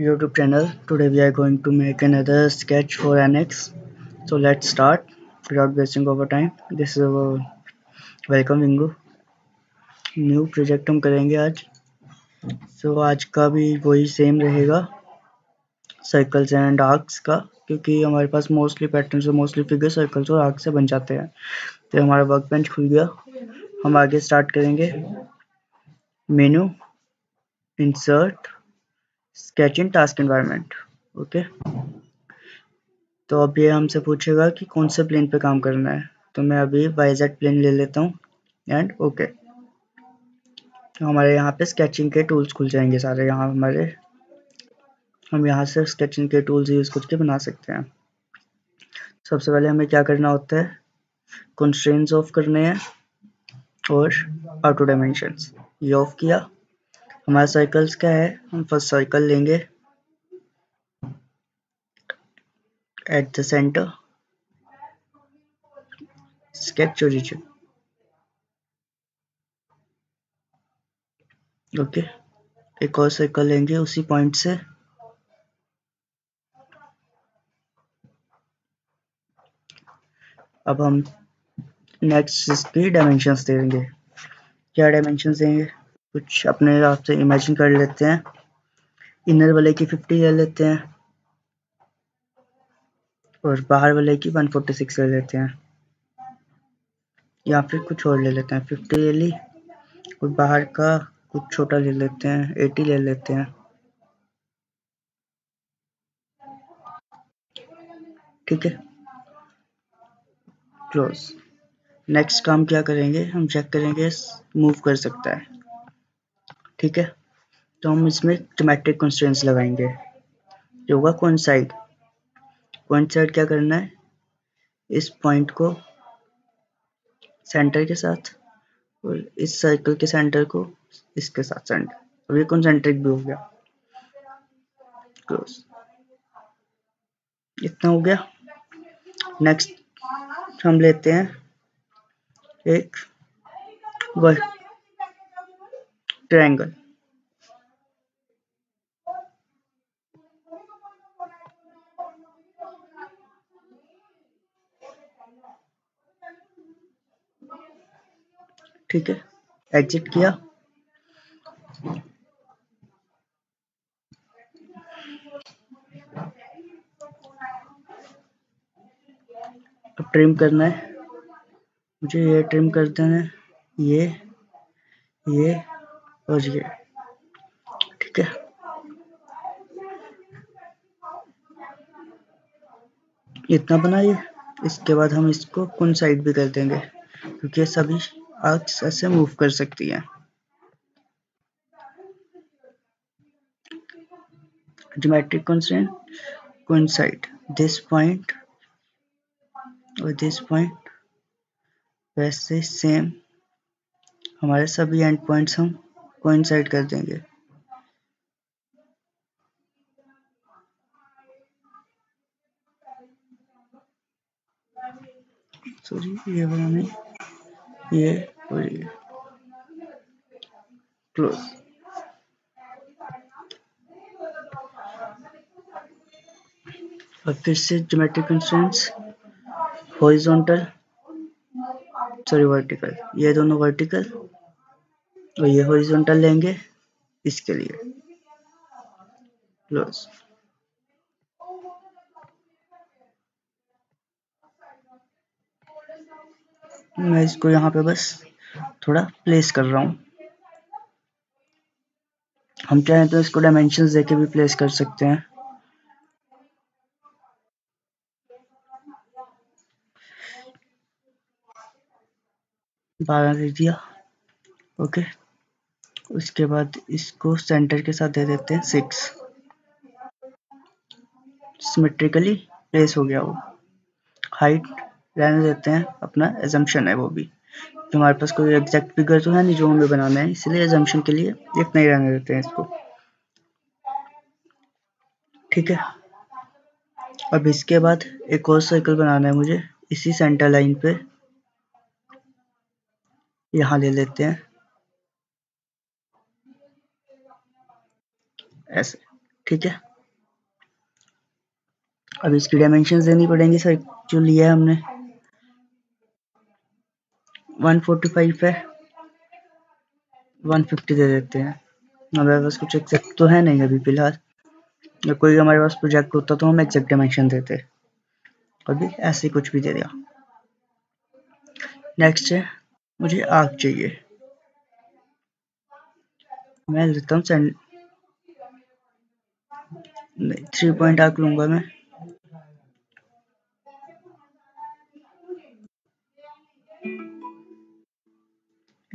YouTube channel. Today we are going to make another sketch for NX. So let's start without wasting our time. This is our welcome Wingo. New project हम करेंगे आज so, आज का भी वही same रहेगा circles and arcs का क्योंकि हमारे पास मोस्टली पैटर्न से मोस्टली फिगर सर्कल्स और आर्क से बन जाते हैं तो हमारा वर्क बेंच खुल गया हम आगे स्टार्ट करेंगे menu insert sketch in task environment okay तो अब ये हमसे पूछेगा कि कौन से प्लेन पे काम करना है। तो मैं अभी वाईजेड प्लेन ले लेता हूँ एंड ओके तो हमारे यहाँ पे स्केचिंग के टूल्स खुल जाएँगे सारे। यहाँ हमारे, हम यहाँ से स्केचिंग के टूल्स यूज़ करके बना सकते हैं। सबसे पहले हमें क्या करना होता है? कॉन्स्ट्रेंट्स ऑफ़ करने हैं, और आउटो डायमेंशंस ये ऑफ़ किया। हमारा सर्कल्स क्या है? हम फ़र्स्ट साइकिल लेंगे। At the centre sketch origin okay एक और सर्कल लेंगे उसी पॉइंट से। अब हम नेक्स्ट इसकी डायमेंशंस देंगे। क्या डायमेंशंस देंगे? कुछ अपने हिसाब से इमेजिन कर लेते हैं। इनर वाले की 50 ले लेते हैं। और बाहर वाले की 146 ले लेते हैं। या फिर कुछ और ले लेते हैं। 50 ले ली। और बाहर का कुछ छोटा ले लेते हैं। 80 ले लेते हैं। ठीक है? क्लोज नेक्स्ट काम क्या करेंगे? हम चेक करेंगे मूव कर सकता है। ठीक है? तो हम इसमें जोमेट्रिक कंस्ट्रेंट्स लगाएँगे। जो होगा कौन साइड कौन साइड क्या करना है? इस पॉइंट को सेंटर के साथ और इस सर्कल के सेंटर को इसके साथ सेंटर अब ये कॉन्सेंट्रिक भी हो गया। क्लोज इतना हो गया। नेक्स्ट हम लेते हैं एक triangle ठीक है? एग्जिट किया। अब ट्रिम करना है। मुझे ये ट्रिम कर देना है। ये ये और ये। ठीक है? इतना बनाइए। इसके बाद हम इसको कौन साइड भी कर देंगे। क्योंकि सभी आर्क्स ऐसे मूव कर सकती हैं। Geometric constraint coincide. This point और this point वैसे सेम हमारे सभी एंड पॉइंट्स हम कोइंसाइड कर देंगे। सॉरी ये वाला नहीं। ये और क्लोज अब फिर से geometric constraints horizontal sorry vertical ये दोनों वर्टिकल और ये हॉरिजॉन्टल लेंगे इसके लिए। क्लोज मैं इसको यहाँ पे बस थोड़ा प्लेस कर रहा हूँ। हम चाहें तो इसको डायमेंशंस देके भी प्लेस कर सकते हैं। बारह दे दिया। ओके उसके बाद इसको सेंटर के साथ दे देते हैं सिक्स सिमेट्रिकली प्लेस हो गया वो। हाइट रहने देते हैं, अपना एजम्पन है वो भी। तो हमारे पास कोई एग्जैक्ट फिगर तो है नहीं जो हमें बनाना है, इसलिए एजम्पन के लिए इतना ही रहने देते हैं इसको। ठीक है? अब इसके बाद एक और सर्कल बनाना है मुझे, इसी सेंटर लाइन पे। यहाँ ले लेते हैं। ऐसे, ठीक है? अब इसकी डायमेंशन देनी पड़ेंगी सर जो लिया है हमने। 145 है 150 दे देते हैं। हमारे पास कुछ एक्सेप्ट तो है नहीं अभी फ़िलहाल। अगर कोई हमारे पास प्रोजेक्ट होता तो हम एक्सेप्ट डायमेंशन देते। अभी ऐसे कुछ भी दे दिया। नेक्स्ट है, मुझे आग चाहिए। मैं लेता हूँ सेंड थ्री पॉइंट आग लूँगा मैं।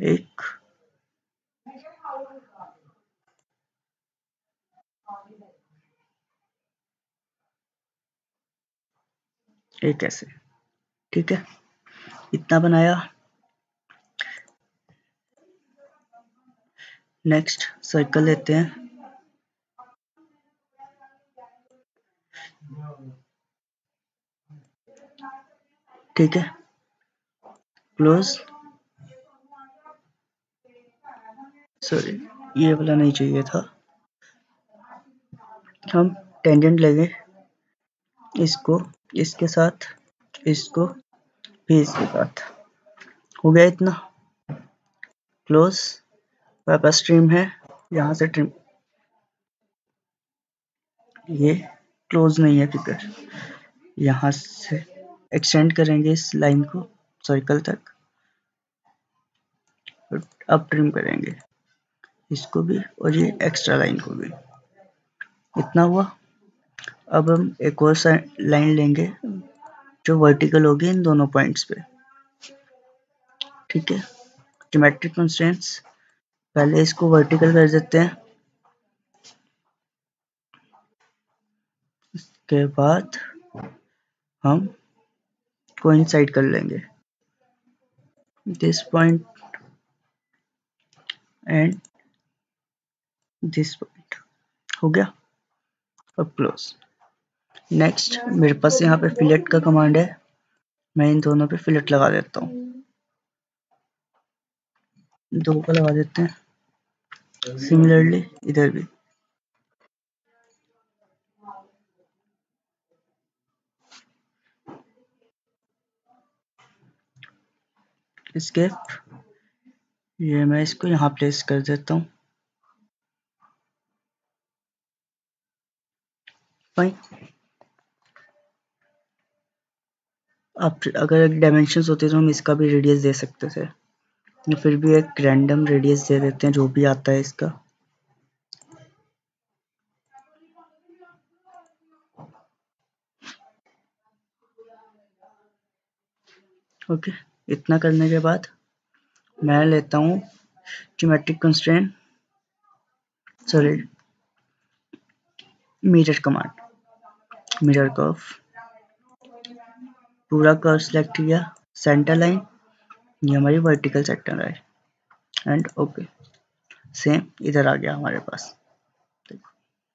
एक। एक ऐसे। ठीक है? इतना बनाया। नेक्स्ट सर्कल लेते हैं। ठीक है? क्लोज सॉरी ये वाला नहीं चाहिए था। हम टेंजेंट लेंगे। इसको, इसके साथ, इसको भी इसके साथ। हो गया इतना। क्लोज पेपर स्ट्रीम है। यहाँ से ट्रिम ये क्लोज नहीं है फिगर यहाँ से एक्सटेंड करेंगे इस लाइन को। सर्कल तक। अब ट्रिम करेंगे। इसको भी और ये एक्स्ट्रा लाइन को भी। इतना हुआ। अब हम एक और लाइन लेंगे जो वर्टिकल होगी इन दोनों पॉइंट्स पे। ठीक है? जोमेट्रिक कंस्ट्रेंट्स पहले इसको वर्टिकल कर देते हैं। इसके बाद हम कोइंसाइड कर लेंगे। This point and this point हो गया? अब क्लोज नेक्स्ट मेरे पास यहाँ पे फिलेट का कमांड है। मैं इन दोनों पे फिलेट लगा देता हूँ। दो का लगा देते हैं। सिमिलरली इधर भी। स्केप ये मैं इसको यहाँ प्लेस कर देता हूँ। फाइन अब अगर डायमेंशंस होते तो हम इसका भी रेडियस दे सकते थे। या फिर भी एक रैंडम रेडियस दे देते हैं, जो भी आता है इसका। ओके, इतना करने के बाद मैं लेता हूँ geometric constraint sorry mirror command mirror curve पूरा कर्व सेलेक्ट किया सेंटर लाइन ये हमारी वर्टिकल सेक्टर है. एंड ओके सेम इधर आ गया हमारे पास.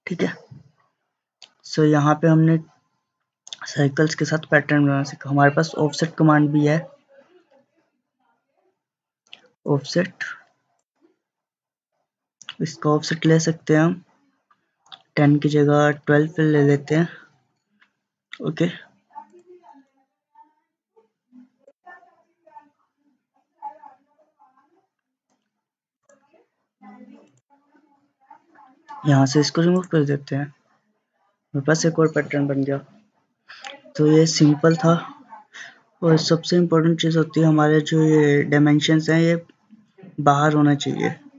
ठीक है? सो so, यहाँ पे हमने सर्कल्स के साथ पैटर्न बनाना सीखा। हमारे पास ऑफसेट कमांड भी है। ऑफसेट इसका ऑफसेट ले सकते हैं हम। टेन की जगह ट्वेल्व ले लेते हैं। ओके यहाँ से इसको रिमूव कर देते हैं। मेरे पास एक और पैटर्न बन गया। तो ये सिंपल था। और सबसे इम्पोर्टेंट चीज़ होती है, हमारे जो ये डायमेंशंस हैं, ये बाहर होना चाहिए।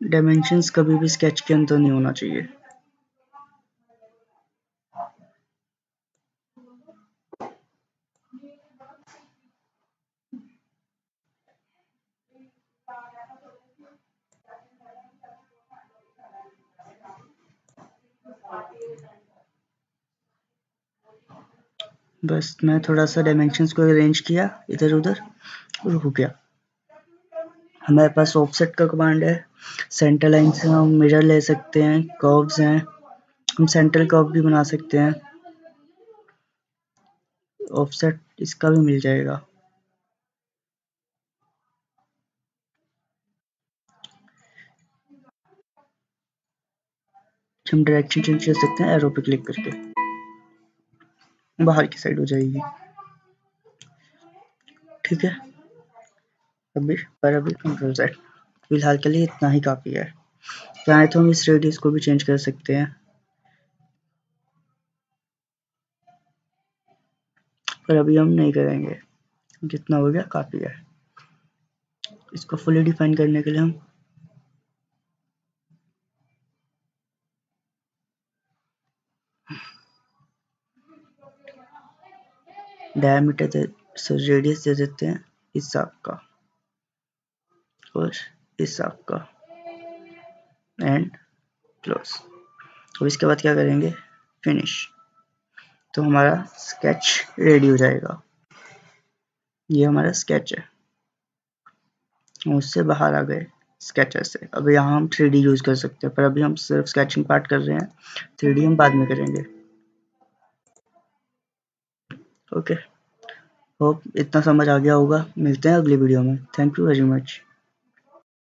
डायमेंशंस कभी भी स्केच के अंदर नहीं होना चाहिए। बस, मैं थोड़ा सा डायमेंशंस को अरेंज किया इधर उधर और हो गया। हमारे पास ऑफसेट का कमांड है। सेंटर लाइन से हम मिरर ले सकते हैं कर्व्स हैं। हम सेंट्रल कर्व भी बना सकते हैं। ऑफसेट इसका भी मिल जाएगा। हम डायरेक्शन चेंज कर सकते हैं एरो पे क्लिक करके। बाहर की साइड हो जाएगी। ठीक है? पर अभी कंट्रोल सेट फ़िलहाल के लिए इतना ही काफ़ी है। चाहे तो हम इस रेडियस को भी चेंज कर सकते हैं। पर अभी हम नहीं करेंगे। जितना हो गया काफ़ी है। इसको फुली डिफाइन करने के लिए हम डायमीटर दे रेडियस दे देते हैं इस हिसाब का। और इस हिसाब का एंड क्लोज और इसके बाद क्या करेंगे? फिनिश तो हमारा स्केच रेडी हो जाएगा। ये हमारा स्केच है। उससे बाहर आ गए स्केचर से। अब यहाँ हम थ्री यूज़ कर सकते हैं, पर अभी हम सिर्फ़ स्केचिंग पार्ट कर रहे हैं। थ्री हम बाद में करेंगे। ओके होप इतना समझ आ गया होगा। मिलते हैं अगली वीडियो में। Thank you very much